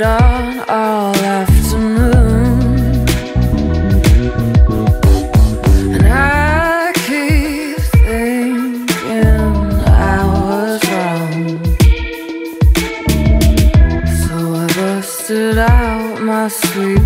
it on all afternoon. And I keep thinking I was wrong. So I busted out my sweet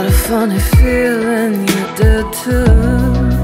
Got a funny feeling you did too.